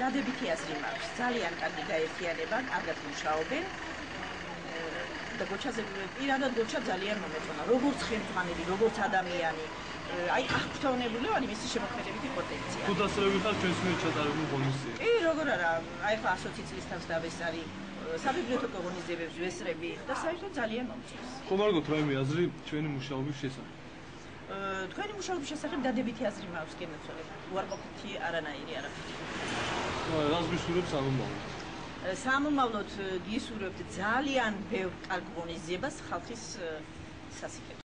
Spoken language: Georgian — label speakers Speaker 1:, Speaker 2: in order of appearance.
Speaker 1: დადებითი აზრი მაქვს. ძალიან კარგი გაერთიანება, კარგად მუშაობენ. და გოჩაზე პირადად გოჩა ძალიან მომეწონა, როგორც ხელმძღვანელი, როგორც ადამიანი. აი აღფრთოვნებული ვარ იმის შემოქმედებითი პოტენცია.
Speaker 2: თუ დასწრები ხარ ჩვენს მიერ ჩატარებულ ღონისძიებას.
Speaker 1: კი, როგორ არა, აი ხო 120 წლის თავს დავესარი საბიბლიოთეკო ღონისძიებებს ვესრები და საერთოდ ძალიან მომწონს.
Speaker 2: ხო მარგოთ რაიმე აზრი ჩვენი მუშაობის შესახებ?
Speaker 1: თქვენი მუშაობის შესახებ დადებითი აზრი მაქვს კენოცოლებ. უარყოფითი არანაირი არაფერი.
Speaker 2: რას გისურვებ სამომავლოდ?
Speaker 1: სამომავლოდ გისურვებთ ძალიან ბევრ კარგ ღონისძიებას ხალხის სასიკეთო